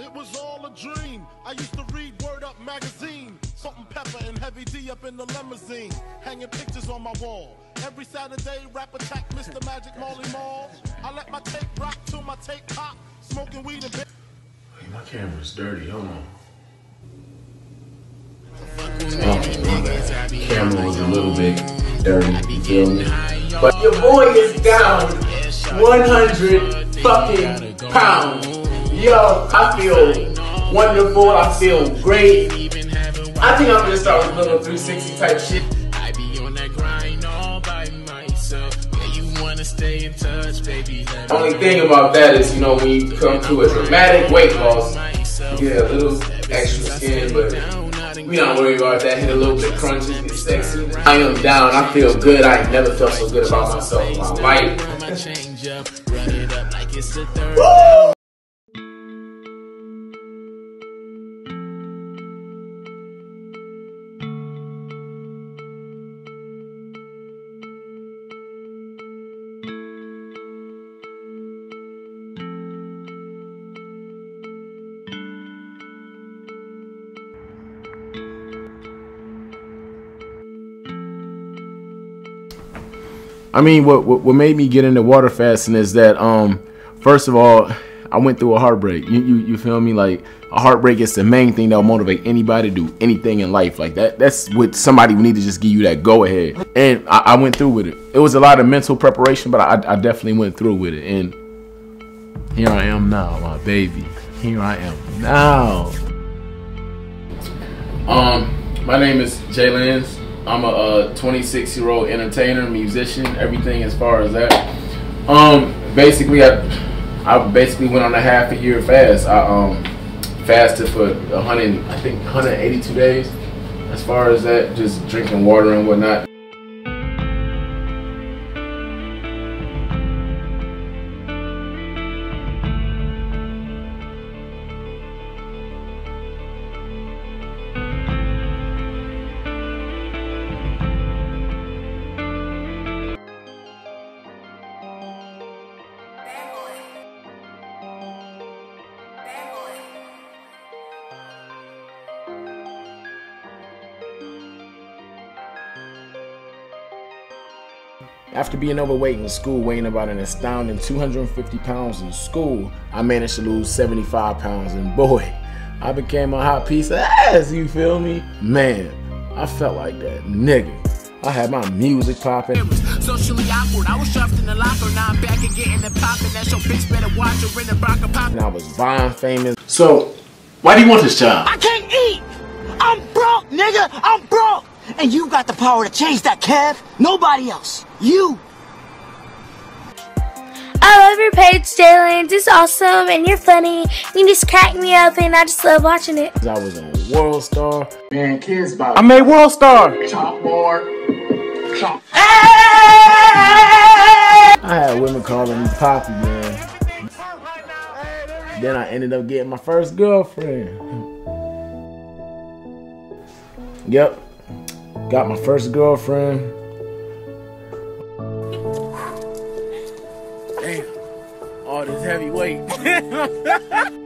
It was all a dream. I used to read Word Up magazine. Salt-n-Pepa and Heavy D up in the limousine. Hanging pictures on my wall. Every Saturday, rap attack Mr. Magic Marley Marl. I let my tape rock till my tape pop. Smoking weed and. Hey, my camera's dirty. Hold on. Oh, my bad. Camera was a little bit dirty. You feel me? But your boy is down 100 fucking pounds. Yo, I feel wonderful. I feel great. I think I'm gonna start with a little 360 type shit. I be on that grind all by myself. Yeah, you wanna stay in touch, baby. Only thing about that is, you know, when you come to a dramatic weight loss, you get a little extra skin, but we don't worried about that. Hit a little bit crunchy, get sexy. I am down. I feel good. I never felt so good about myself in my life. I mean, what, what what made me get into water fasting is that um, first of all, I went through a heartbreak. You you, you feel me? Like a heartbreak is the main thing that will motivate anybody to do anything in life. Like that. That's what somebody would need to just give you that go ahead. And I, I went through with it. It was a lot of mental preparation, but I, I definitely went through with it. And here I am now, my baby. Here I am now. Um, my name is Jaylenz. I'm a 26 year old entertainer, musician, everything as far as that. Um, basically, I I basically went on a half a year fast. I um fasted for 100, I think 182 days. As far as that, just drinking water and whatnot. After being overweight in school, weighing about an astounding 250 pounds in school, I managed to lose 75 pounds, and boy, I became a hot piece of ass, you feel me? Man, I felt like that nigga. I had my music popping. Socially awkward, I was shoved in the locker. Now I'm back and getting it popping. That's your bitch, better watch her in the Bronco pop. and I was Vine famous. So, why do you want this job? I can't eat. I'm broke, nigga. I'm broke. And you got the power to change that, Kev. Nobody else. You. I love your page, Jalen. It's awesome and you're funny. You just crack me up and I just love watching it. I was a world star. Man, kids about I made World Star. chalkboard. Chalk. I had women calling me Poppy, man. Then I ended up getting my first girlfriend. Yep. Got my first girlfriend. All this heavy weight.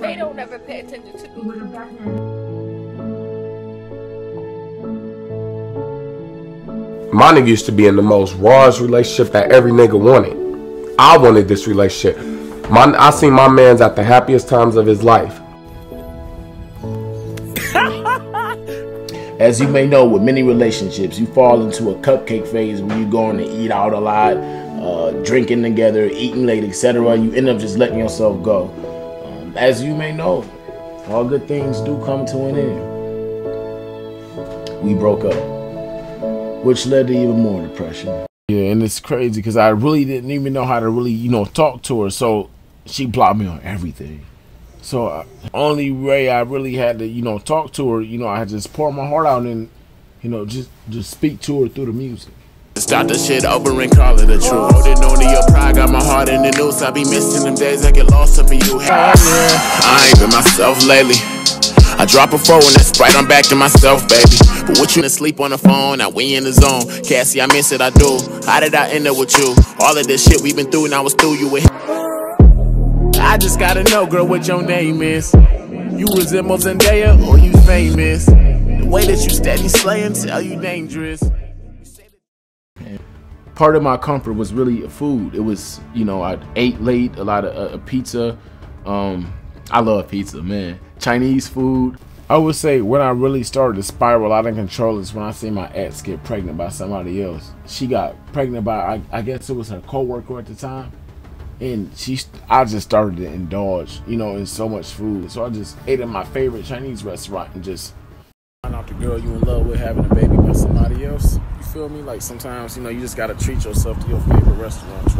They don't ever pay attention to me. My nigga used to be in the most rawest relationship that every nigga wanted. I wanted this relationship. My, I seen my man's at the happiest times of his life. As you may know, with many relationships, you fall into a cupcake phase where you're going to eat out a lot, uh, drinking together, eating late, etc. You end up just letting yourself go. Um, as you may know, all good things do come to an end. We broke up, which led to even more depression. Yeah, and it's crazy because I really didn't even know how to really, you know, talk to her. So she blocked me on everything. So uh, only way I really had to, you know, talk to her, you know, I had to just pour my heart out and, you know, just just speak to her through the music. Start the shit over and call it a truth. Holding on to your pride, got my heart in the noose. I be missing them days I get lost up in you. I ain't been myself lately. I drop a four and that's right, I'm back to myself, baby. But what you sleep on the phone, now we in the zone. Cassie, I miss it, I do. How did I end up with you? All of this shit we've been through, now it's through you with I just gotta know, girl, what your name is. You resemble Zendaya or you famous? The way that you steady slaying tell you dangerous. part of my comfort was really food. It was, you know, I ate late, a lot of uh, pizza. Um, I love pizza, man. Chinese food. I would say when I really started to spiral out of control is when I see my ex get pregnant by somebody else. She got pregnant by, I, I guess it was her coworker at the time. And she, I just started to indulge, you know, in so much food. So I just ate at my favorite Chinese restaurant and just find out the girl you in love with having a baby by somebody else. You feel me? Like sometimes, you know, you just gotta treat yourself to your favorite restaurant.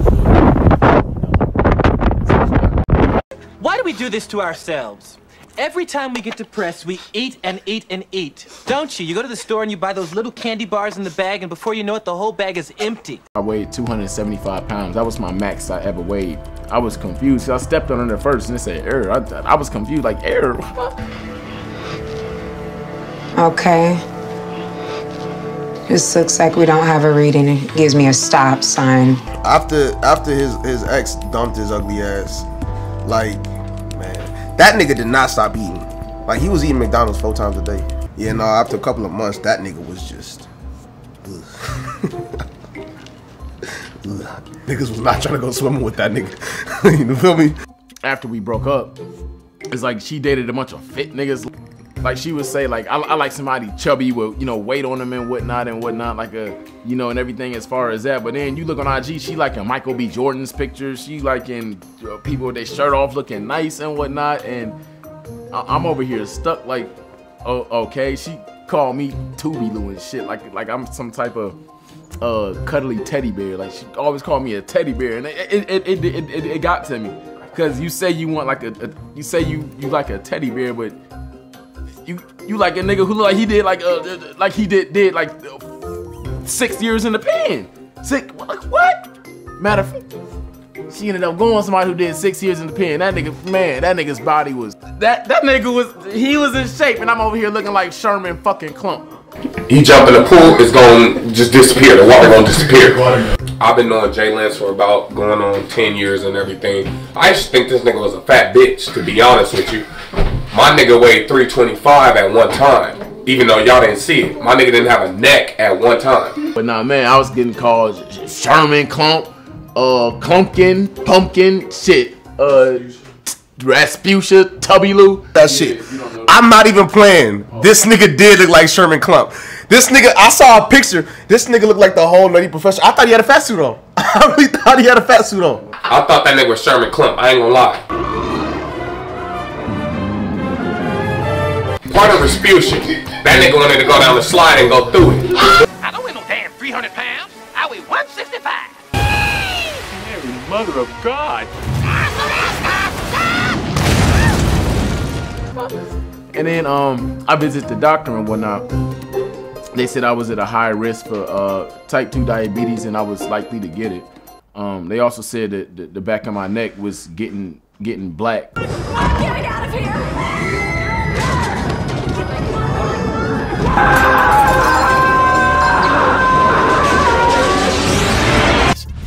Why do we do this to ourselves? Every time we get depressed, we eat and eat and eat. Don't you? You go to the store and you buy those little candy bars in the bag, and before you know it, the whole bag is empty. I weighed 275 pounds. That was my max I ever weighed. I was confused. I stepped on it first and it said error. I, I was confused, like error. Okay. This looks like we don't have a reading. It gives me a stop sign. After after his his ex dumped his ugly ass, like man, that nigga did not stop eating. Like he was eating McDonald's four times a day. Yeah, no. After a couple of months, that nigga was just. Niggas was not trying to go swimming with that nigga. you feel me? After we broke up, it's like she dated a bunch of fit niggas. Like she would say, like I, I like somebody chubby with you know weight on them and whatnot and whatnot, like a you know and everything as far as that. But then you look on IG, she like Michael B. Jordan's pictures. She like in uh, people with their shirt off, looking nice and whatnot. And I, I'm over here stuck. Like, oh okay, she called me Tooby Loo and shit. Like like I'm some type of uh cuddly teddy bear. Like she always called me a teddy bear, and it it it it, it, it, got to me. Cause you say you want like a, a you say you you like a teddy bear, but you like a nigga who look like he did like uh like he did did like uh, six years in the pen. Six like what? Matter of fact, she ended up going somebody who did six years in the pen. That nigga, man, that nigga's body was that that nigga was he was in shape, and I'm over here looking like Sherman fucking Clump. He jump in the pool, it's gonna just disappear. The water gonna disappear. I've been knowing Jaylenz for about going on 10 years and everything. I to think this nigga was a fat bitch, to be honest with you. My nigga weighed 325 at one time, even though y'all didn't see it. My nigga didn't have a neck at one time. But nah, man, I was getting called Sherman Clump, uh, Clumpkin, Pumpkin, shit, uh, Rasputia, Tubby Lou. That shit. I'm not even playing. This nigga did look like Sherman Clump. This nigga, I saw a picture. This nigga looked like the whole nutty professional. I thought he had a fat suit on. I really thought he had a fat suit on. I thought that nigga was Sherman Clump. I ain't gonna lie. Part of Rasputia. That nigga wanted to go down the slide and go through it. I don't weigh no damn 300 pounds. I weigh 165. Mary, mother of God. And then um, I visited the doctor and whatnot. They said I was at a high risk for uh, type 2 diabetes and I was likely to get it. Um, they also said that the, the back of my neck was getting getting black. I'm getting out of here!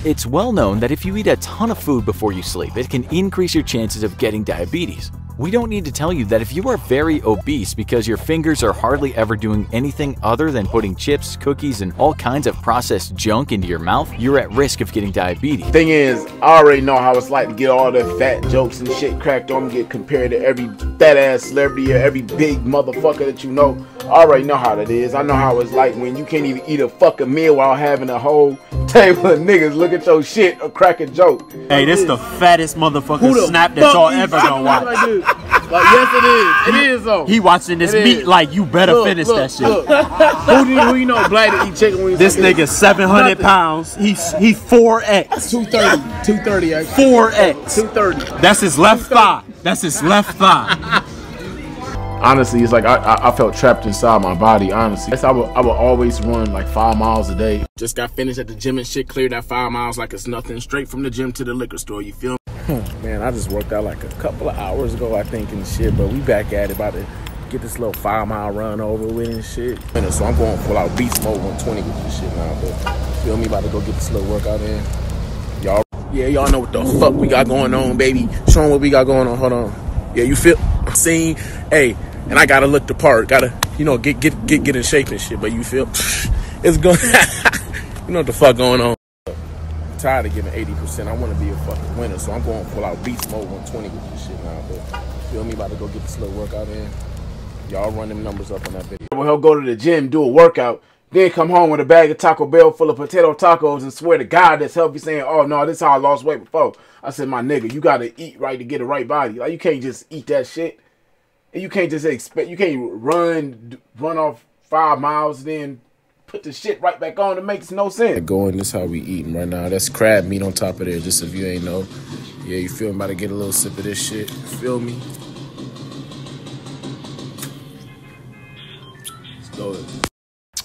It's well known that if you eat a ton of food before you sleep, it can increase your chances of getting diabetes. We don't need to tell you that if you are very obese because your fingers are hardly ever doing anything other than putting chips, cookies, and all kinds of processed junk into your mouth, you're at risk of getting diabetes. Thing is, I already know how it's like to get all the fat jokes and shit cracked on me, get compared to every fat ass celebrity or every big motherfucker that you know. I already know how that is. I know how it's like when you can't even eat a fucking meal while having a whole table of niggas look at your shit or crack a joke. Hey, this the fattest motherfucker snap that y'all ever chicken gonna watch. Like, this? like yes, it is. It is though. He watching this It meat is. like you better Look, finish look, that shit. look. who do you, who you know black to eat chicken wings? This nigga 700 pounds. He's he 4X. 230. 230. 4X. 230. That's his left thigh. That's his left thigh. Honestly, it's like I, I, I felt trapped inside my body. Honestly, Yes, I would I would always run like five miles a day. Just got finished at the gym and shit. Cleared that five miles like it's nothing. Straight from the gym to the liquor store. You feel? me? Man, I just worked out like a couple of hours ago, I think, and shit. But we back at it, about to get this little five mile run over with and shit. So I'm going full out beast mode 120 with this shit now. But feel me, about to go get this little workout in. Y'all, yeah, y'all know what the fuck we got going on, baby. Show 'em what we got going on. Hold on. Yeah, you feel? Seen? Hey, and I gotta look the part. Gotta, you know, get get get get in shape and shit. But you feel? It's going. you know what the fuck going on? Tired of giving 80%. I want to be a fucking winner, so I'm going full out beast mode 120 with this shit now. But feel me, about to go get this little workout in. Y'all run them numbers up on that video. Well, he'll go to the gym, do a workout, then come home with a bag of Taco Bell full of potato tacos and swear to God that's healthy, saying, "Oh no, this is how I lost weight before." I said, "My nigga, you gotta eat right to get a right body. Like you can't just eat that shit, and you can't just expect you can't run run off five miles then." Put the shit right back on. It makes no sense. Going, this how we eating right now. That's crab meat on top of there. Just if you ain't know, yeah, you feel me? About to get a little sip of this shit. Feel me? Let's go.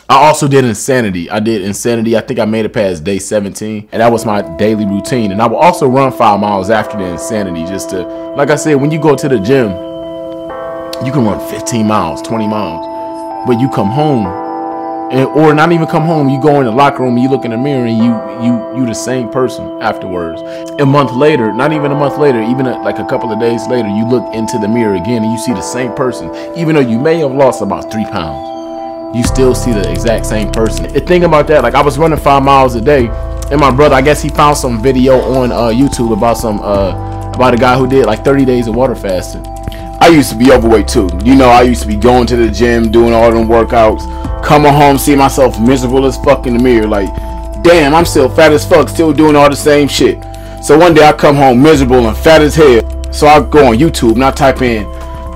I also did Insanity. I did Insanity. I think I made it past day 17. And that was my daily routine. And I will also run five miles after the Insanity just to, like I said, when you go to the gym, you can run 15 miles, 20 miles. But you come home, and, or not even come home, you go in the locker room you look in the mirror and you you you the same person afterwards. A month later, not even a month later, even a, like a couple of days later, you look into the mirror again and you see the same person. Even though you may have lost about three pounds, you still see the exact same person. The thing about that, like I was running five miles a day, and my brother, I guess he found some video on uh, YouTube about some uh, about a guy who did like 30 days of water fasting. I used to be overweight too. You know, I used to be going to the gym, doing all them workouts, coming home, see myself miserable as fuck in the mirror. Like, damn, I'm still fat as fuck, still doing all the same shit. So one day I come home miserable and fat as hell. So I go on YouTube and I type in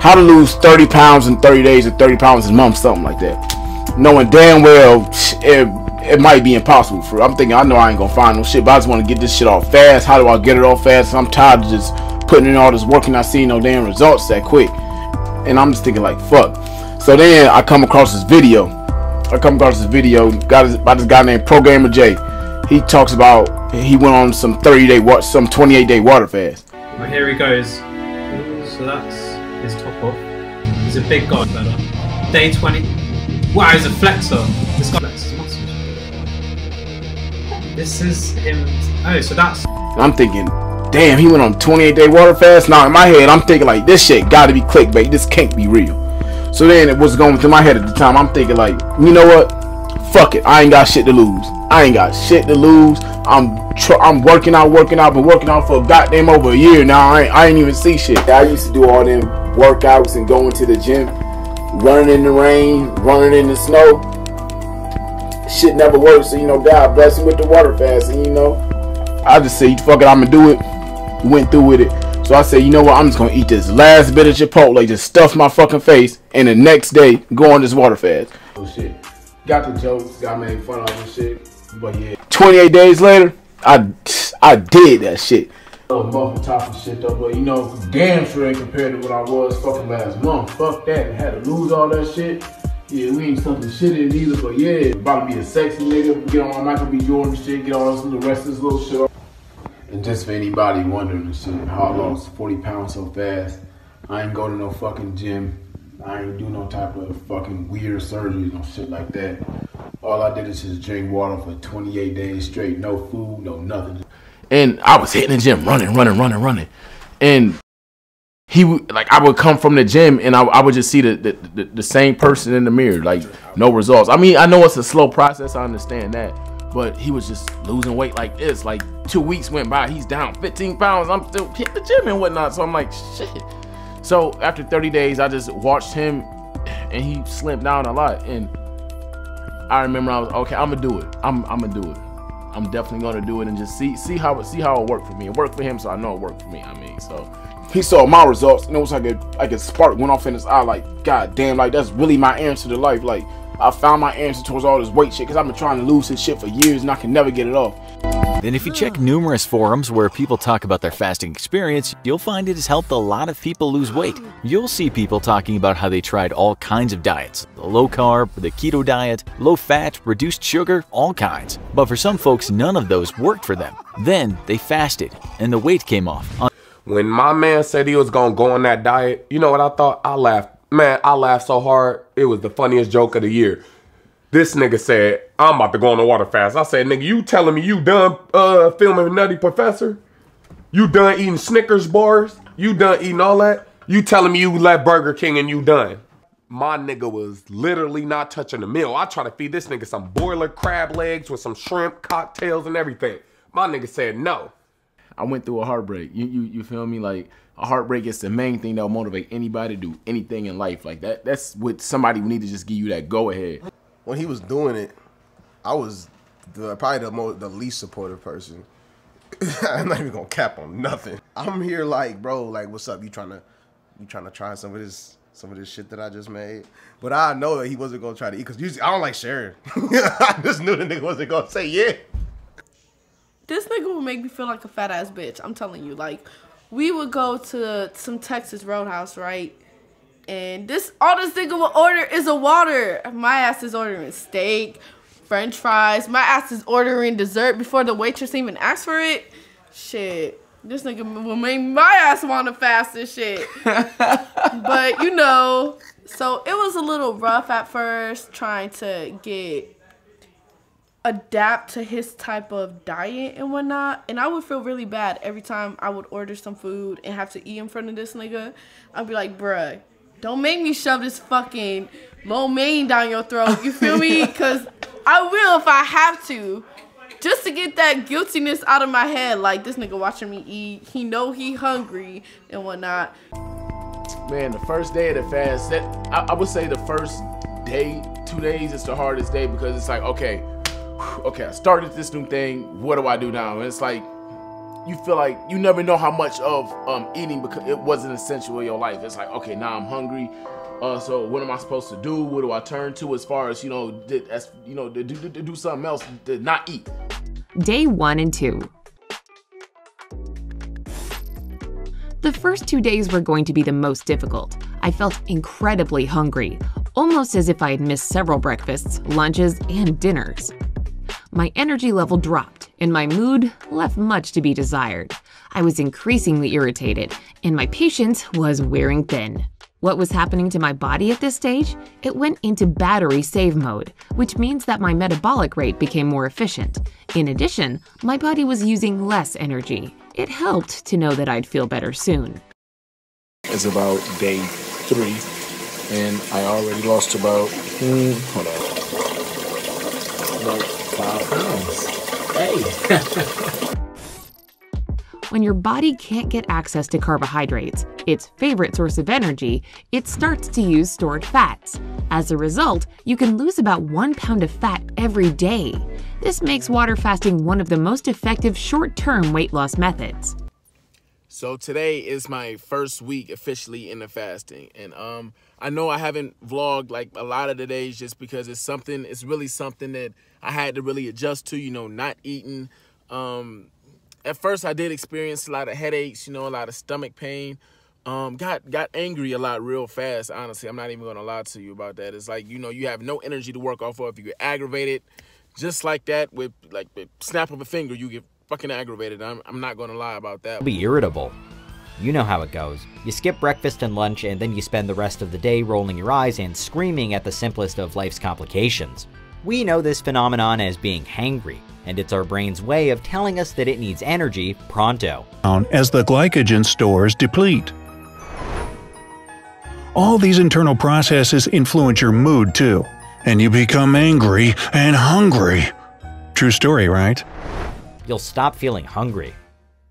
how to lose 30 pounds in 30 days or 30 pounds in a month, something like that. Knowing damn well it, it might be impossible for I'm thinking I know I ain't gonna find no shit, but I just wanna get this shit off fast. How do I get it off fast? I'm tired of just putting in all this work and not seeing no damn results that quick. And I'm just thinking like fuck. So then I come across this video. I come across this video got by this guy named ProGamerJay. He talks about he went on some 30 day what some 28 day water fast. Well, here he goes. So that's his top off. He's a big guy, better. Day 20. Wow, he's a flexor. This guy flexes muscles. This is him. Oh, so that's. I'm thinking, damn, he went on 28 day water fast. Now in my head, I'm thinking like this shit got to be clickbait. This can't be real. So then it was going through my head at the time. I'm thinking like, you know what? Fuck it. I ain't got shit to lose. I ain't got shit to lose. I'm I'm working out, working out, been working out for goddamn over a year now. I ain't, I ain't even see shit. I used to do all them workouts and going to the gym, running in the rain, running in the snow. Shit never works. So you know, God bless him with the water fast. And you know, I just say, fuck it, I'ma do it. Went through with it. So I said, you know what? I'm just gonna eat this last bit of Chipotle, just stuff my fucking face, and the next day go on this water fast. Oh shit. Got the jokes, got made fun of and shit. But yeah. 28 days later, I I did that shit. Oh, buff on top of shit though, but you know, damn sure ain't compared to what I was fucking last month. Fuck that, and had to lose all that shit. Yeah, we ain't something shit in either, but yeah, about to be a sexy nigga, get on my Michael B. Jordan shit, get all this, the rest of this little shit. And just for anybody wondering and shit, how I lost 40 pounds so fast, I ain't go to no fucking gym. I ain't do no type of fucking weird surgery, no shit like that. All I did is just drink water for 28 days straight, no food, no nothing. And I was hitting the gym, running, running, running, running. And he would like I would come from the gym and I, I would just see the, the, the the same person in the mirror, like no results. I mean, I know it's a slow process, I understand that, but he was just losing weight like this. Like two weeks went by, he's down 15 pounds. I'm still hitting the gym and whatnot. So I'm like, shit. So after 30 days, I just watched him and he slimmed down a lot. And I remember I was okay, I'm gonna do it. I'm I'm gonna do it. I'm definitely gonna do it and just see see how it see how it worked for me. It worked for him, so I know it worked for me. I mean, so he saw my results and it was like a like a spark went off in his eye. Like, god damn, like that's really my answer to life. Like, I found my answer towards all this weight shit because I've been trying to lose this shit for years and I can never get it off. Then if you check numerous forums where people talk about their fasting experience, you'll find it has helped a lot of people lose weight. You'll see people talking about how they tried all kinds of diets, the low carb, the keto diet, low fat, reduced sugar, all kinds. But for some folks, none of those worked for them. Then they fasted and the weight came off. When my man said he was gonna go on that diet, you know what I thought? I laughed. Man, I laughed so hard. It was the funniest joke of the year. This nigga said, I'm about to go on the water fast. I said, nigga, you telling me you done uh, filming Nutty Professor? You done eating Snickers bars? You done eating all that? You telling me you left Burger King and you done? My nigga was literally not touching the meal. I try to feed this nigga some boiler crab legs with some shrimp, cocktails, and everything. My nigga said no. I went through a heartbreak. You you you feel me? Like a heartbreak is the main thing that'll motivate anybody to do anything in life. Like that. That's what somebody need to just give you that go ahead. When he was doing it, I was the, probably the most the least supportive person. I'm not even gonna cap on nothing. I'm here like, bro, like, what's up? You trying to you trying to try some of this some of this shit that I just made? But I know that he wasn't gonna try to eat because usually I don't like sharing. I just knew the nigga wasn't gonna say yeah. This nigga will make me feel like a fat ass bitch. I'm telling you, like, we would go to some Texas Roadhouse, right? And this all this nigga will order is a water. My ass is ordering steak, French fries. My ass is ordering dessert before the waitress even asks for it. Shit. This nigga will make my ass want to fast and shit. but you know, so it was a little rough at first trying to get adapt to his type of diet and whatnot. And I would feel really bad every time I would order some food and have to eat in front of this nigga. I'd be like, bruh, don't make me shove this fucking lo mein down your throat. You feel me? Because I will if I have to. Just to get that guiltiness out of my head. Like, this nigga watching me eat. He know he hungry and whatnot. Man, the first day of the fast, that I, I would say the first day, two days is the hardest day because it's like, okay, okay, I started this new thing. What do I do now? And it's like you feel like you never know how much of um, eating because it wasn't essential in your life. It's like, okay, now I'm hungry. Uh, so what am I supposed to do? What do I turn to as far as you know, as you know, to do, do something else, to not eat? Day one and two. The first two days were going to be the most difficult. I felt incredibly hungry, almost as if I had missed several breakfasts, lunches, and dinners. My energy level dropped, and my mood left much to be desired. I was increasingly irritated, and my patience was wearing thin. What was happening to my body at this stage? It went into battery save mode, which means that my metabolic rate became more efficient. In addition, my body was using less energy. It helped to know that I'd feel better soon. It's about day three, and I already lost about, mm, hold on, about five pounds. Hey! when your body can't get access to carbohydrates, its favorite source of energy, it starts to use stored fats. As a result, you can lose about one pound of fat every day. This makes water fasting one of the most effective short term weight loss methods. So today is my first week officially in the fasting, and um, I know I haven't vlogged like a lot of the days just because it's something. It's really something that I had to really adjust to. You know, not eating. Um, at first I did experience a lot of headaches, you know, a lot of stomach pain. Um, got got angry a lot real fast. Honestly, I'm not even gonna lie to you about that. It's like you know you have no energy to work off of. You get aggravated, just like that with like snap of a finger. You get fucking aggravated. I'm I'm not gonna lie about that. Be irritable. You know how it goes. You skip breakfast and lunch, and then you spend the rest of the day rolling your eyes and screaming at the simplest of life's complications. We know this phenomenon as being hangry, and it's our brain's way of telling us that it needs energy pronto. As the glycogen stores deplete. All these internal processes influence your mood too, and you become angry and hungry. True story, right? You'll stop feeling hungry.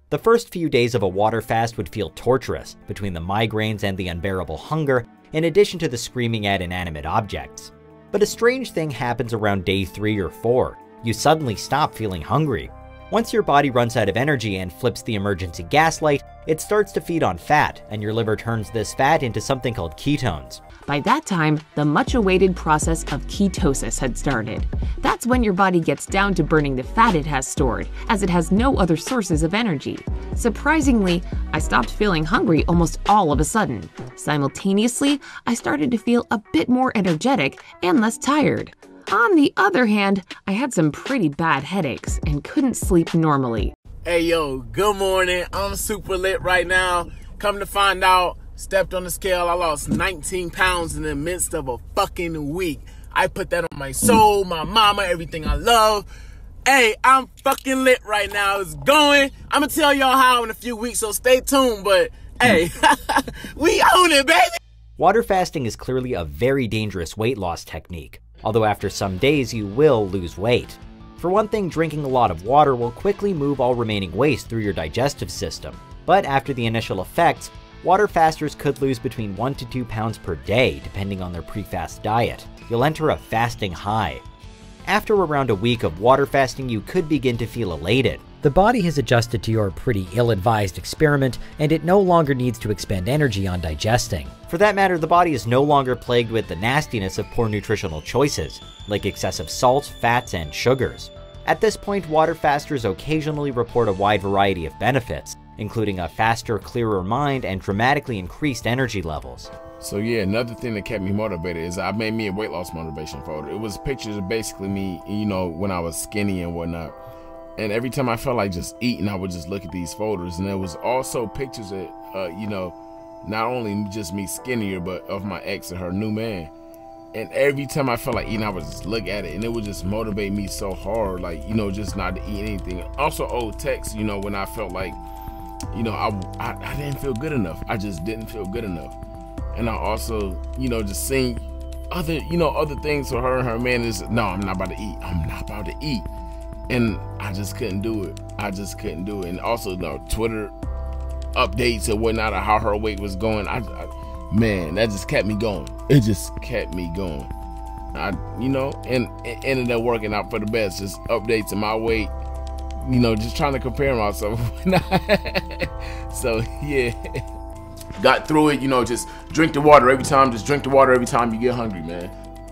The first few days of a water fast would feel torturous, between the migraines and the unbearable hunger, in addition to the screaming at inanimate objects. But a strange thing happens around day 3 or 4 you suddenly stop feeling hungry. Once your body runs out of energy and flips the emergency gas light, it starts to feed on fat, and your liver turns this fat into something called ketones. By that time, the much awaited process of ketosis had started. That's when your body gets down to burning the fat it has stored, as it has no other sources of energy. Surprisingly, I stopped feeling hungry almost all of a sudden. Simultaneously, I started to feel a bit more energetic and less tired. On the other hand, I had some pretty bad headaches and couldn't sleep normally. Hey yo, good morning. I'm super lit right now. Come to find out, Stepped on the scale. I lost 19 pounds in the midst of a fucking week. I put that on my soul, my mama, everything I love. Hey, I'm fucking lit right now. It's going. I'm gonna tell y'all how in a few weeks, so stay tuned. But hey, we own it, baby. Water fasting is clearly a very dangerous weight loss technique, although after some days you will lose weight. For one thing, drinking a lot of water will quickly move all remaining waste through your digestive system. But after the initial effects, water fasters could lose between 1 to 2 pounds per day, depending on their pre-fast diet. You'll enter a fasting high. After around a week of water fasting, you could begin to feel elated. The body has adjusted to your pretty ill-advised experiment, and it no longer needs to expend energy on digesting. For that matter, the body is no longer plagued with the nastiness of poor nutritional choices, like excessive salt, fats, and sugars. At this point, water fasters occasionally report a wide variety of benefits, including a faster, clearer mind and dramatically increased energy levels. So yeah, another thing that kept me motivated is I made me a weight loss motivation folder. It was pictures of basically me, you know, when I was skinny and whatnot. And every time I felt like just eating, I would just look at these folders. And there was also pictures of, uh, you know, not only just me skinnier, but of my ex and her new man. And every time I felt like eating, I would just look at it, and it would just motivate me so hard, like you know, just not to eat anything. Also, old texts, you know, when I felt like, you know, I, I I didn't feel good enough. I just didn't feel good enough. And I also, you know, just seeing other, you know, other things for her and her man is no, I'm not about to eat. I'm not about to eat. And I just couldn't do it. I just couldn't do it. And also, you know, Twitter updates and whatnot of how her weight was going. I, I man, that just kept me going. It just kept me going. I, you know, and it ended up working out for the best. Just updates of my weight, you know, just trying to compare myself. so yeah, got through it. You know, just drink the water every time. Just drink the water every time you get hungry, man.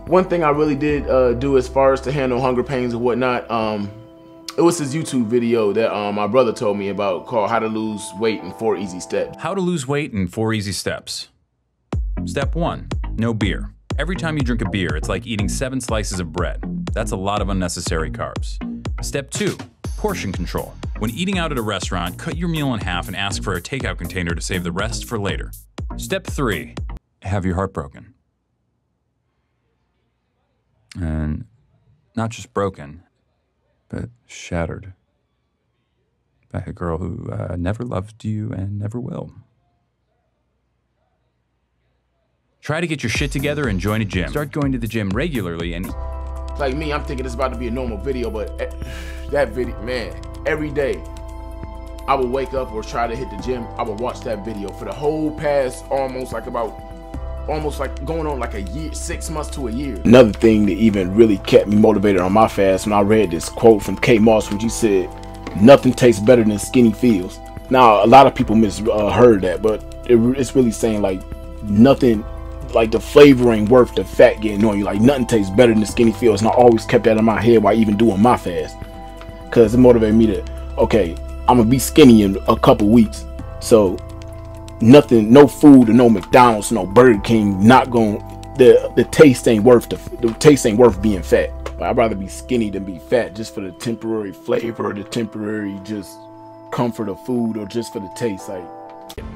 One thing I really did uh, do as far as to handle hunger pains and whatnot, um, it was this YouTube video that um, my brother told me about called How to Lose Weight in Four Easy Steps. How to lose weight in four easy steps. Step one, no beer. Every time you drink a beer, it's like eating seven slices of bread. That's a lot of unnecessary carbs. Step two, portion control. When eating out at a restaurant, cut your meal in half and ask for a takeout container to save the rest for later. Step three, have your heart broken. And not just broken, but shattered by a girl who uh, never loved you and never will. Try to get your shit together and join a gym. Start going to the gym regularly and Like me, I'm thinking it's about to be a normal video, but eh, that video, man, every day I would wake up or try to hit the gym. I would watch that video for the whole past almost like about almost like going on like a year, six months to a year. Another thing that even really kept me motivated on my fast when I read this quote from Kate Moss when she said, "Nothing tastes better than skinny feels." Now a lot of people misheard that, but it, it's really saying like nothing, like the flavor ain't worth the fat getting on you. Like nothing tastes better than the skinny feels, and I always kept that in my head while even doing my fast, cause it motivated me to, okay, I'm gonna be skinny in a couple weeks, so nothing, no food, no McDonald's, no Burger King, not going. The the taste ain't worth the the taste ain't worth being fat. I'd rather be skinny than be fat, just for the temporary flavor, or the temporary just comfort of food, or just for the taste. Like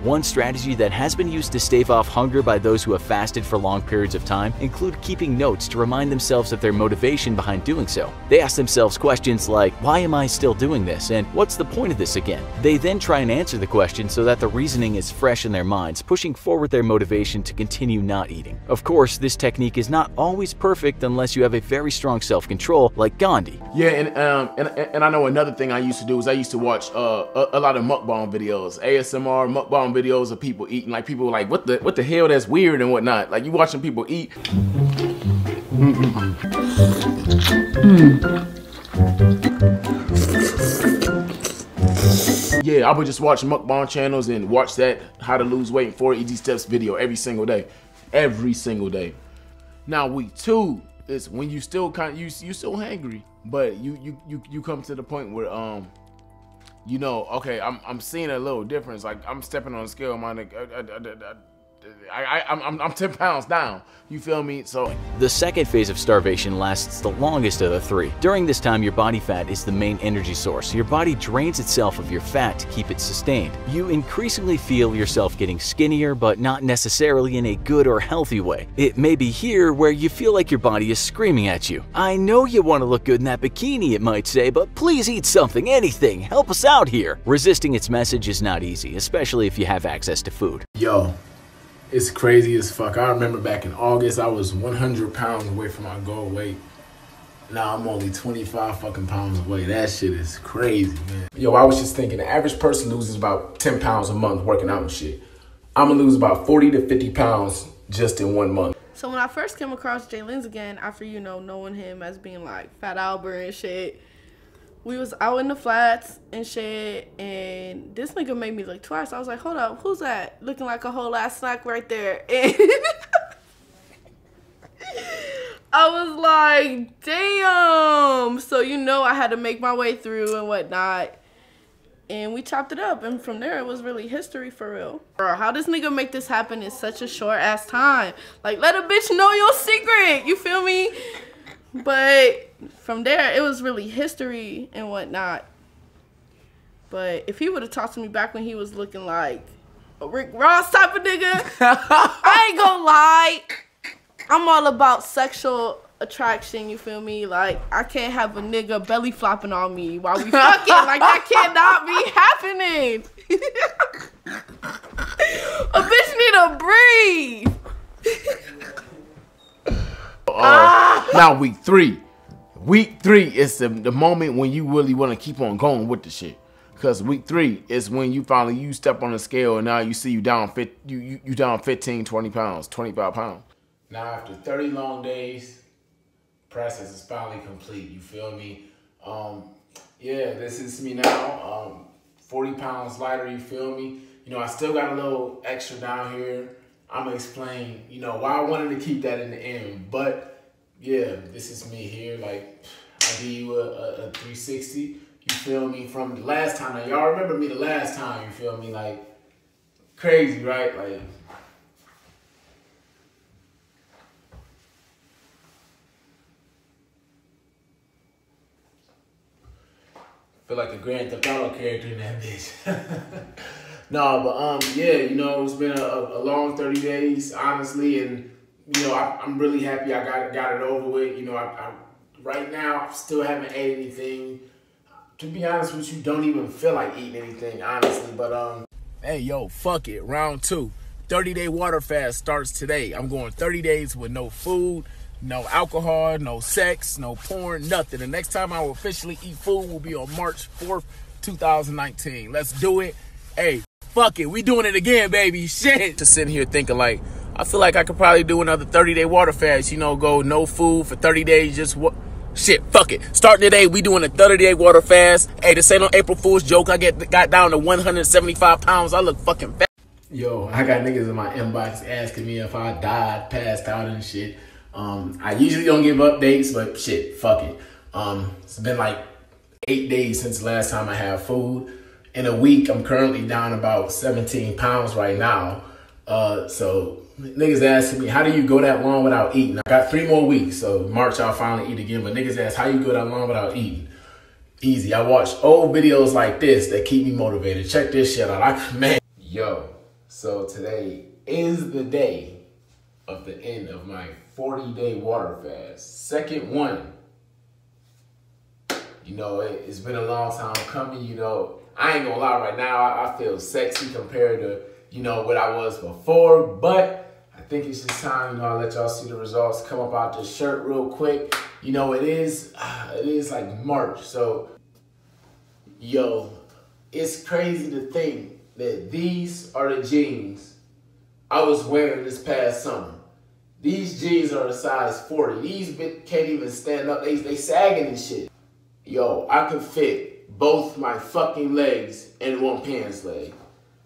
One strategy that has been used to stave off hunger by those who have fasted for long periods of time include keeping notes to remind themselves of their motivation behind doing so. They ask themselves questions like, why am I still doing this? And what's the point of this again? They then try and answer the question so that the reasoning is fresh in their minds, pushing forward their motivation to continue not eating. Of course, this technique is not always perfect unless you have a very strong self-control like Gandhi. Yeah, and um, and and I know another thing I used to do is I used to watch uh a, a lot of mukbang videos, ASMR mukbang videos of people eating. Like people like, what the what the hell? That's weird and whatnot. Like you watching people eat. Yeah, I would just watch mukbang channels and watch that how to lose weight in four easy steps video every single day, every single day. Now week two is when you still kind you you still hangry, but you you you you come to the point where um you know okay I'm I'm seeing a little difference. Like I'm stepping on the scale my nigga I, I, I'm- I'm 10 pounds down. You feel me? So The second phase of starvation lasts the longest of the three. During this time, your body fat is the main energy source. Your body drains itself of your fat to keep it sustained. You increasingly feel yourself getting skinnier, but not necessarily in a good or healthy way. It may be here where you feel like your body is screaming at you. I know you want to look good in that bikini, it might say, but please eat something, anything. Help us out here. Resisting its message is not easy, especially if you have access to food. Yo, it's crazy as fuck. I remember back in August, I was 100 pounds away from my goal weight. Now I'm only 25 fucking pounds away. That shit is crazy, man. Yo, I was just thinking the average person loses about 10 pounds a month working out and shit. I'm gonna lose about 40 to 50 pounds just in one month. So when I first came across Jaylenz again, after you know knowing him as being like Fat Albert and shit, we was out in the flats and shit, and this nigga made me look twice. I was like, hold up, who's that? Looking like a whole ass snack right there. And I was like, damn. So you know I had to make my way through and whatnot. And we chopped it up, and from there it was really history for real. Bro, how this nigga make this happen in such a short ass time? Like, let a bitch know your secret. You feel me? But from there, it was really history and whatnot. But if he would have talked to me back when he was looking like a Rick Ross type of nigga, I ain't gonna lie. I'm all about sexual attraction, you feel me? Like, I can't have a nigga belly flopping on me while we fucking. like, that cannot be happening. a bitch need to breathe. Uh, Now week three, week three is the, the moment when you really want to keep on going with the shit. Cause week three is when you finally you step on the scale and now you see you down fit you you, you down 15, 20 pounds, 25 pounds. Now after 30 long days, process is finally complete. You feel me? Um, yeah, this is me now. Um, 40 pounds lighter, you feel me? You know, I still got a little extra down here. I'm gonna explain, you know, why I wanted to keep that in the end. But yeah, this is me here. Like, I give you a, a, a 360. You feel me? From the last time. Now, y'all remember me the last time, you feel me? Like, crazy, right? Like, feel like a Grand Theft Auto character in that bitch. no, but um, yeah, you know, it's been a, a long 30 days, honestly, and you know, I, I'm really happy I got got it over with. You know, I, I right now I still haven't ate anything. To be honest with you, don't even feel like eating anything, honestly. But um, hey, yo, fuck it, round two. 30 day water fast starts today. I'm going 30 days with no food, no alcohol, no sex, no porn, nothing. The next time I will officially eat food will be on March 4th, 2019. Let's do it. Hey, fuck it. We doing it again, baby. Shit. Just sitting here thinking like, I feel like I could probably do another 30 day water fast. You know, go no food for 30 days. Just what? Shit, fuck it. Starting today, we doing a 30 day water fast. Hey, this ain't no April Fool's joke. I get got down to 175 pounds. I look fucking fat. Yo, I got niggas in my inbox asking me if I died, passed out and shit. Um, I usually don't give updates, but shit, fuck it. Um, it's been like eight days since the last time I had food. In a week, I'm currently down about 17 pounds right now. Uh, so niggas asking me, how do you go that long without eating? I got three more weeks, so March I'll finally eat again. But niggas ask, how you go that long without eating? Easy. I watch old videos like this that keep me motivated. Check this shit out. I man, yo. So today is the day of the end of my 40 day water fast. Second one. You know, it, has been a long time coming. You know, I ain't gonna lie right now, I, I feel sexy compared to, you know, what I was before. But think it's just time, you know, I'll let y'all see the results come up out this shirt real quick. You know, it is, uh, it is like March. So, yo, it's crazy to think that these are the jeans I was wearing this past summer. These jeans are a size 40. These can't even stand up. They, they sagging and shit. Yo, I could fit both my fucking legs in one pants leg.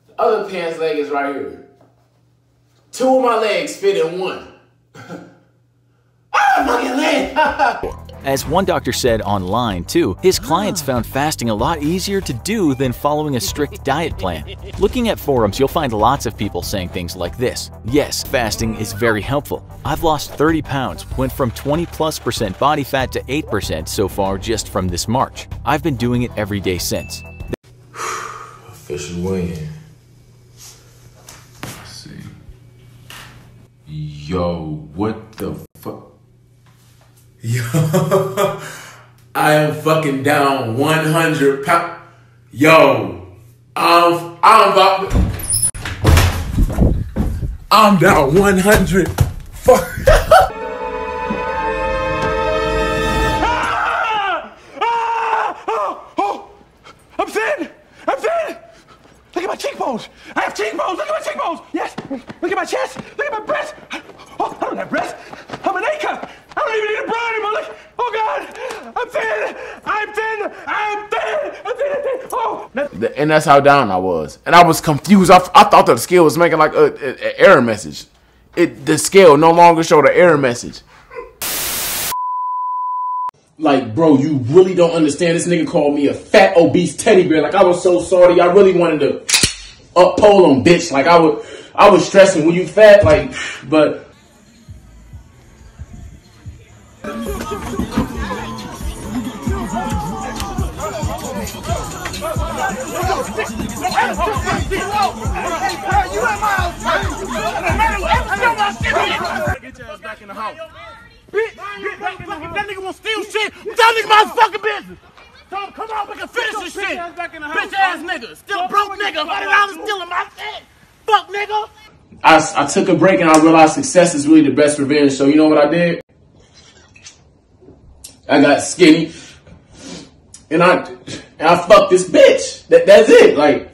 The other pants leg is right here. Two of my legs fit in one. ah, fucking leg! As one doctor said online, too, his clients found fasting a lot easier to do than following a strict diet plan. Looking at forums, you'll find lots of people saying things like this Yes, fasting is very helpful. I've lost 30 pounds, went from 20 plus percent body fat to 8% so far just from this March. I've been doing it every day since. Official win. Let's see. Yo, what the fuck? Yo, I am fucking down 100 pounds. Yo, I'm, I'm about I'm down 100. Fuck. I'm thin! I'm thin! Look at my cheekbones! I have cheekbones! Look at my cheekbones! Yes! Look at my chest! Look at my breast! I don't have breast! I'm an acre! I don't even need a bra anymore! Look! Oh God! I'm thin! I'm thin! I'm thin! I'm thin! I'm thin! Oh! Th- And that's how down I was. And I was confused. I, I thought that the scale was making like a, a, a error message. It the scale no longer showed an error message. Like, bro, you really don't understand. This nigga called me a fat, obese teddy bear. Like, I was so sorry. I really wanted to uphold him, bitch. Like, I would, I was stressing when you fat, like, but Get your ass back in the house. Bitch, get back in the house. That nigga won't steal shit. I'm nigga my fucking business. Tell come on, we can finish this shit. Bitch ass nigga. Still broke nigga. $100 stealing my shit. Fuck nigga. I, I took a break and I realized success is really the best revenge. So you know what I did? I got skinny and I and I fucked this bitch. That that's it. Like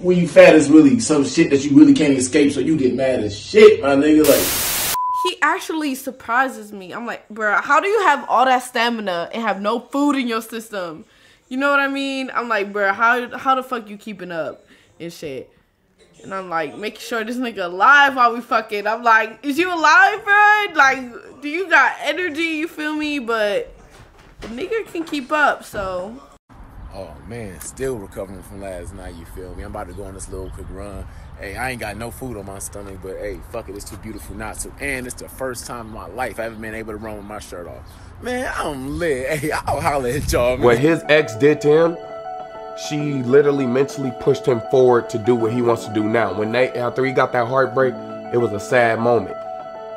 when you fat is really some shit that you really can't escape. So you get mad as shit, my nigga. Like He actually surprises me. I'm like, bro, how do you have all that stamina and have no food in your system? You know what I mean? I'm like, bro, how how the fuck you keeping up and shit? And I'm like, making sure this nigga alive while we fucking. I'm like, is you alive, bro? Like, do you got energy? You feel me? But the nigga can keep up, so. Oh man, still recovering from last night. You feel me? I'm about to go on this little quick run. Hey, I ain't got no food on my stomach, but hey, fuck it, it's too beautiful not to. And it's the first time in my life I haven't been able to run with my shirt off. Man, I'm lit. Hey, I'll holler at y'all, man. What his ex did to him, she literally mentally pushed him forward to do what he wants to do now. When they after he got that heartbreak, it was a sad moment.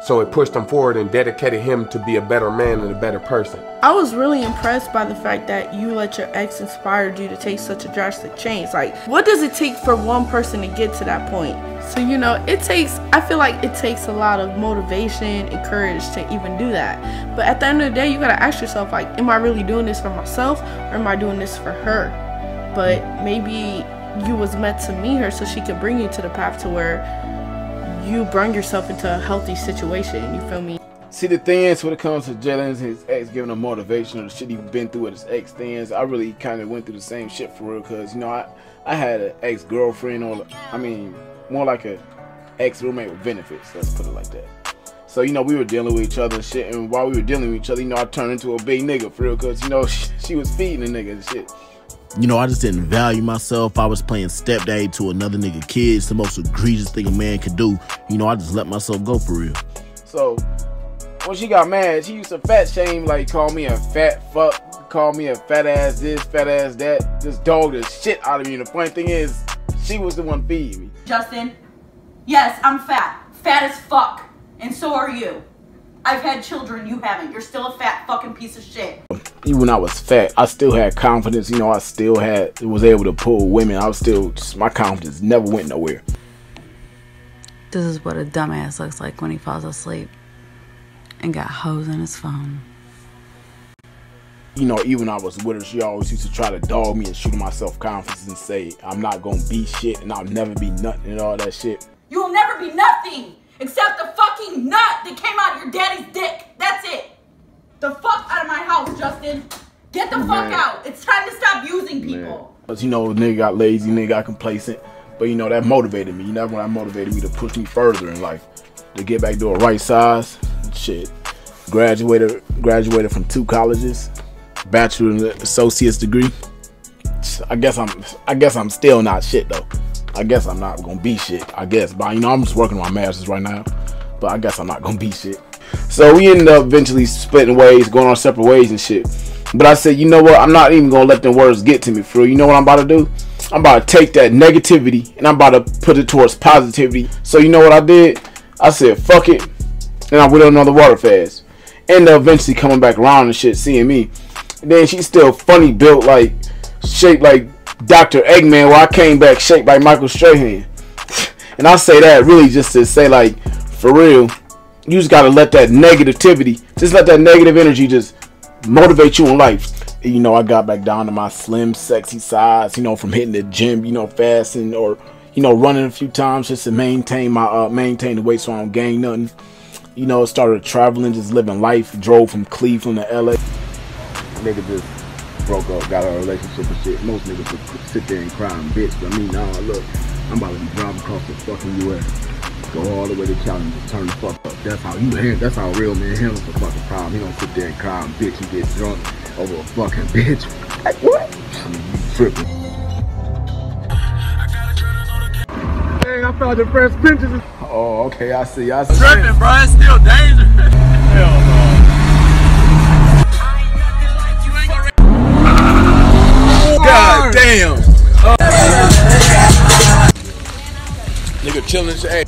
So it pushed him forward and dedicated him to be a better man and a better person. I was really impressed by the fact that you let your ex inspire you to take such a drastic change. Like, what does it take for one person to get to that point? So, you know, it takes, I feel like it takes a lot of motivation and courage to even do that. But at the end of the day, you gotta ask yourself, like, am I really doing this for myself or am I doing this for her? But maybe you was meant to meet her so she could bring you to the path to where you bring yourself into a healthy situation. You feel me? See the things when it comes to Jalen and his ex giving him motivation or the shit he been through with his ex things, I really kind of went through the same shit for real. Cause you know I I had an ex girlfriend or I mean more like a ex roommate with benefits. Let's put it like that. So you know we were dealing with each other and shit, and while we were dealing with each other, you know I turned into a big nigga for real. Cause you know she, she was feeding the nigga and shit. You know, I just didn't value myself. I was playing stepdad to another nigga kid. It's the most egregious thing a man could do. You know, I just let myself go for real. So when she got mad, she used to fat shame, like call me a fat fuck, call me a fat ass this, fat ass that, just dog the shit out of me. And the funny thing is, she was the one feeding me. Justin, yes, I'm fat. Fat as fuck. And so are you. I've had children, you haven't. You're still a fat fucking piece of shit. Even when I was fat, I still had confidence. You know, I still had was able to pull women. I was still just my confidence never went nowhere. This is what a dumbass looks like when he falls asleep and got hoes in his phone. You know, even when I was with her, she always used to try to dog me and shoot my self confidence and say I'm not gonna be shit and I'll never be nothing and all that shit. You'll never be nothing except the fucking nut that came out of your daddy's dick. That's it. The fuck out of my house, Justin. Get the fuck Man. out. It's time to stop using people. Cause you know, nigga got lazy, nigga got complacent. But you know, that motivated me. You know, when that motivated me to push me further in life. To get back to a right size, shit. Graduated graduated from two colleges, bachelor and associate's degree. I guess I'm I guess I'm still not shit though. I guess I'm not gonna be shit. I guess, but you know I'm just working on my masters right now. But I guess I'm not gonna be shit. So we ended up eventually splitting ways, going our separate ways and shit. But I said, you know what? I'm not even gonna let them words get to me, for. You know what I'm about to do? I'm about to take that negativity and I'm about to put it towards positivity. So you know what I did? I said, fuck it. And I went on another water fast. Ended up eventually coming back around and shit, seeing me. And then she's still funny built, like shaped like Dr. Eggman, where I came back shaped like Michael Strahan. and I say that really just to say, like, for real, you just gotta let that negativity, just let that negative energy just motivate you in life. You know, I got back down to my slim, sexy size, you know, from hitting the gym, you know, fasting or, you know, running a few times just to maintain my, uh, maintain the weight so I don't gain nothing. You know, started traveling, just living life, drove from Cleveland to LA. Nigga just broke up, got a relationship and shit. Most niggas would sit there and cry and bitch, but me, nah, look, I'm about to be driving across the fucking US. Go all the way to Cali and turn the fuck up. That's how you handle, that's how a real man handles the fucking problem. He don't sit there and cry and bitch and get drunk over a fucking bitch. Like, what? I mean, you tripping. Hey, I found your first pictures. Oh, okay, I see, I see. Tripping, bro. It's still dangerous. God damn. Nigga chilling shit.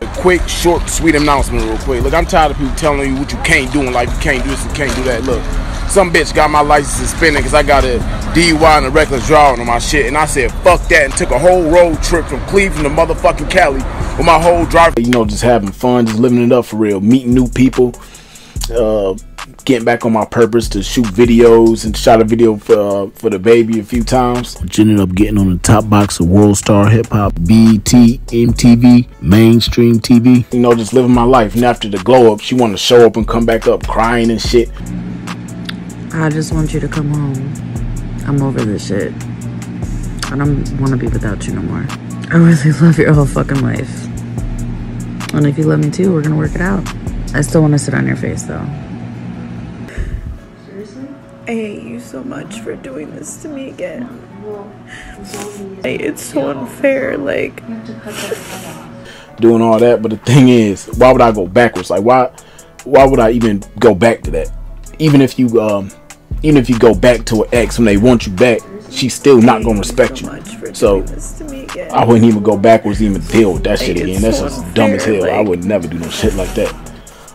A quick, short, sweet announcement, real quick. Look, I'm tired of people telling you what you can't do in life. You can't do this, you can't do that. Look, some bitch got my license suspended because I got a DUI and a reckless driving on my shit. And I said, fuck that, and took a whole road trip from Cleveland to motherfucking Cali with my whole driver. You know, just having fun, just living it up for real, meeting new people. Uh, getting back on my purpose to shoot videos and shot a video for uh, for the baby a few times. Which ended up getting on the top box of World Star Hip Hop, BET, MTV, mainstream TV. You know, just living my life. And after the glow up, she wanted to show up and come back up crying and shit. I just want you to come home. I'm over this shit. I don't want to be without you no more. I really love your whole fucking life. And if you love me too, we're gonna work it out. I still want to sit on your face though. I hate you so much for doing this to me again. Hey, it's so unfair. Like, doing all that. But the thing is, why would I go backwards? Like why why would I even go back to that? Even if you um even if you go back to an ex when they want you back, she's still not gonna respect you. So I wouldn't even go backwards, even deal with that shit again. That's just dumb as hell. I would never do no shit like that.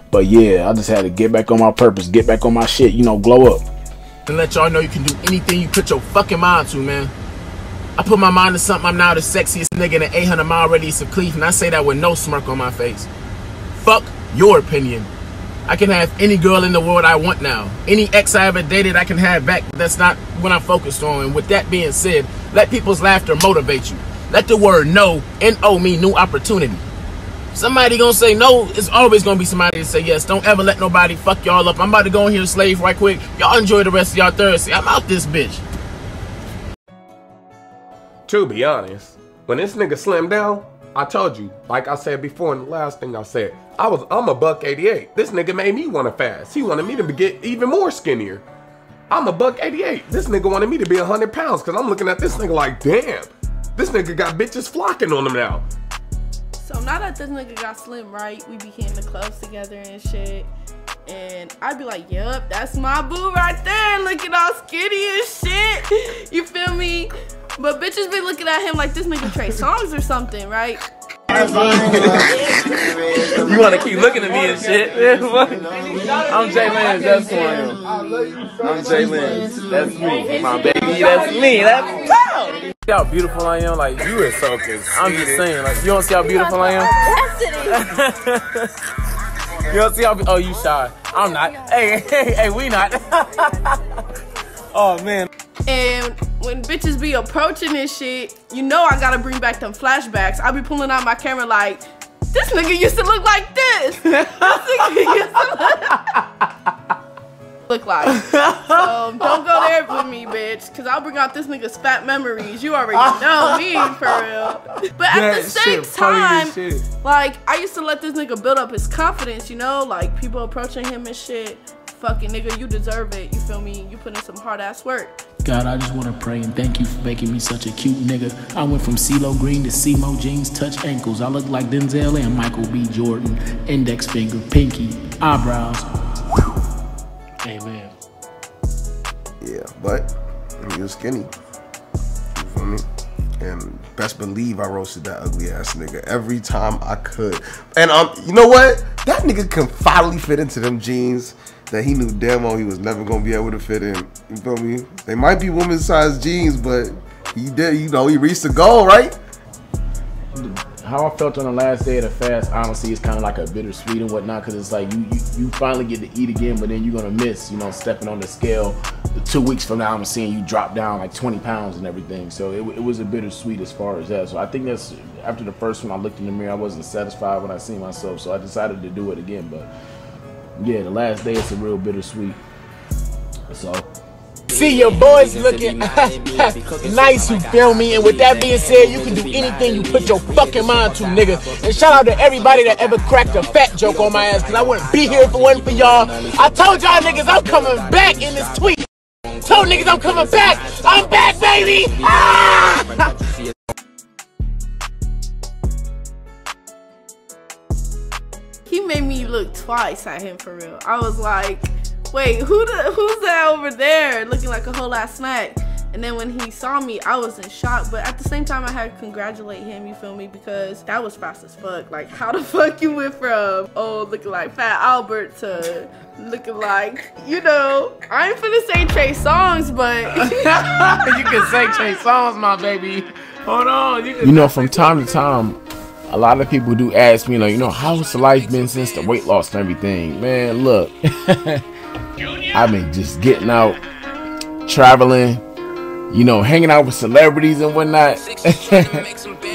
But yeah, I just had to get back on my purpose, get back on my shit, you know, glow up. And let y'all know you can do anything you put your fucking mind to, man. I put my mind to something, I'm now the sexiest nigga in the 800 mile radius of Cleveland. I say that with no smirk on my face. Fuck your opinion. I can have any girl in the world I want now. Any ex I ever dated, I can have back. That's not what I'm focused on. And with that being said, let people's laughter motivate you. Let the word no, N-O, mean new opportunity. Somebody gonna say no, it's always gonna be somebody to say yes. Don't ever let nobody fuck y'all up. I'm about to go in here slave right quick. Y'all enjoy the rest of y'all Thursday. I'm out this bitch. To be honest, when this nigga slimmed down, I told you, like I said before in the last thing I said, I was I'm a buck 88. This nigga made me want to fast. He wanted me to get even more skinnier. I'm a buck 88. This nigga wanted me to be 100 pounds because I'm looking at this nigga like, damn, this nigga got bitches flocking on him now. So now that this nigga got slim, right? We became the clubs together and shit. And I'd be like, yup, that's my boo right there, looking all skinny and shit. You feel me? But bitches be looking at him like this nigga Trey Songz or something, right? You want to keep looking at me and shit? I'm Jaylenz. That's who I am. I'm Jaylenz. That's me. My baby. That's me. That's. See how beautiful I am? Like you are so conceited. I'm just saying. Like you don't see how beautiful I am? you don't see how? Oh, you shy. I'm not. Hey, hey, hey. We not. Oh man. And when bitches be approaching and shit, you know I gotta bring back them flashbacks. I be pulling out my camera like, this nigga used to look like this. This nigga used to look. look like. so don't go there with me, bitch, because I'll bring out this nigga's fat memories. You already know me, for real. But at That the same time, like, I used to let this nigga build up his confidence, you know? Like, people approaching him and shit. Fucking nigga, you deserve it. You feel me? You put in some hard ass work. God, I just want to pray and thank you for making me such a cute nigga. I went from CeeLo Green to CeeMo jeans, touch ankles. I look like Denzel and Michael B. Jordan. Index finger, pinky, eyebrows. Amen. Yeah, but he was skinny. You feel me? And best believe I roasted that ugly ass nigga every time I could. And um, you know what? That nigga can finally fit into them jeans that he knew damn well he was never gonna be able to fit in. You feel me? They might be woman sized jeans, but he did. You know, he reached the goal, right? How I felt on the last day of the fast, honestly, it's kind of like a bittersweet and whatnot, because it's like you, you you finally get to eat again, but then you're gonna miss, you know, stepping on the scale. The two weeks from now, I'm seeing you drop down like 20 pounds and everything. So it, it was a bittersweet as far as that. So I think that's after the first one, I looked in the mirror, I wasn't satisfied when I seen myself, so I decided to do it again. But yeah, the last day it's a real bittersweet. So See your boys looking nice, you feel me? And with that being said, you can do anything you put your fucking mind to, nigga. And shout out to everybody that ever cracked a fat joke on my ass, cause I wouldn't be here if it wasn't for y'all. I told y'all niggas I'm coming back in this tweet. Told niggas I'm coming back. I'm back, baby. Ah! He made me look twice at him for real. I was like, wait, who the, who's that over there looking like a whole ass snack? And then when he saw me, I was in shock. But at the same time, I had to congratulate him, you feel me? Because that was fast as fuck. Like, how the fuck you went from, oh, looking like Fat Albert to looking like, you know, I ain't finna say Trey Songz, but. you can say Trey Songz, my baby. Hold on. You, you know, from time to time, a lot of people do ask me, like, you know, how's the life been since the weight loss and everything? Man, look, I've been just getting out, traveling, you know, hanging out with celebrities and whatnot.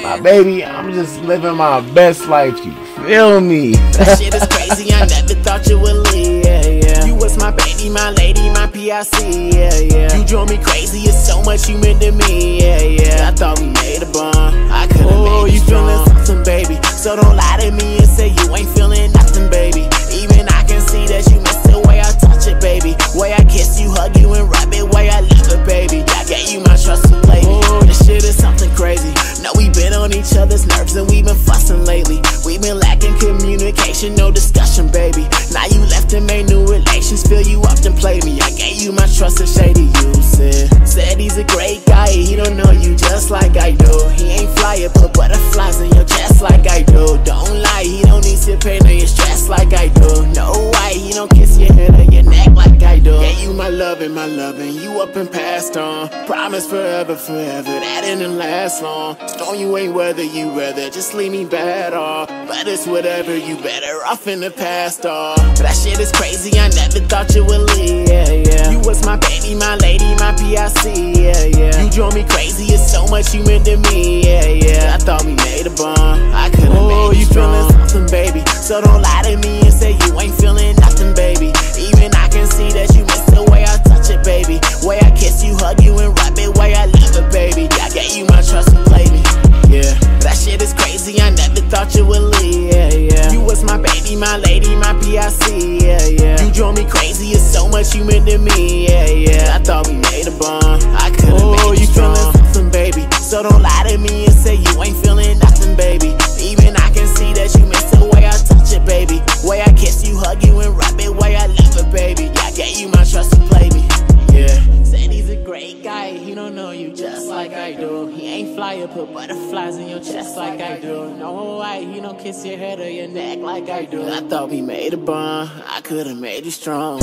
my baby, I'm just living my best life. You feel me? That shit is crazy, I never thought you would leave, yeah, yeah. You was my baby, my lady, my PIC, yeah, yeah. You drove me crazy, it's so much you meant to me, yeah, yeah. I thought we made a bond, I could've oh, made you feeling baby. So don't lie to me and say you ain't feeling nothing, baby. Even I can see that you miss the way I touch it, baby. Way I kiss you, hug you, and rub it, way I love it, baby. I gave you my trust and played me. Oh, this shit is something crazy. No, we been on each other's nerves and we been fussing lately. We been lacking communication, no discussion, baby. Now you left and made new relations, fill you up and play me. I gave you my trust and shady you said. Said he's a great guy, he don't know you just like I do. He ain't fly, put butterflies in your chest like I do. Don't lie, he don't need to pain on your stress like I do. No why, he don't kiss your head or your neck like I do. Gave you my love and my loving, you up and passed on. Promise forever, forever, that didn't last long. Storm you ain't weather, you rather just leave me bad off. But it's whatever, you better off in the past off. That shit is crazy, I never thought you would leave, yeah, yeah. You was my baby, my lady, my PIC, yeah, yeah. You drove me crazy, it's so much you meant to me, yeah, yeah. I thought we made a bond, I could've oh, made you feeling something, baby. So don't lie to me and say you ain't feeling nothing, baby. Even I can see that you miss the way I touch it, baby. Way I kiss you, hug you, and rub it, way I love it, baby. I gave you my trust and played me. Yeah, that shit is crazy. I never thought you would leave. Yeah, yeah. You was my baby, my lady, my PIC. Yeah, yeah. You drove me crazy. It's so much you meant to me. Yeah, yeah. I thought we made a bond. I could've oh, made you, you feeling something, baby. So don't lie to me and say you ain't feeling nothing, baby. Even I can see that you miss the way I touch it, baby. Way I kiss you, hug you, and rub it. Way I love it, baby. I gave you my trust and play Ain't put butterflies in your chest like I do. No why he don't kiss your head or your neck like I do. I thought we made a bond. I could've made you strong.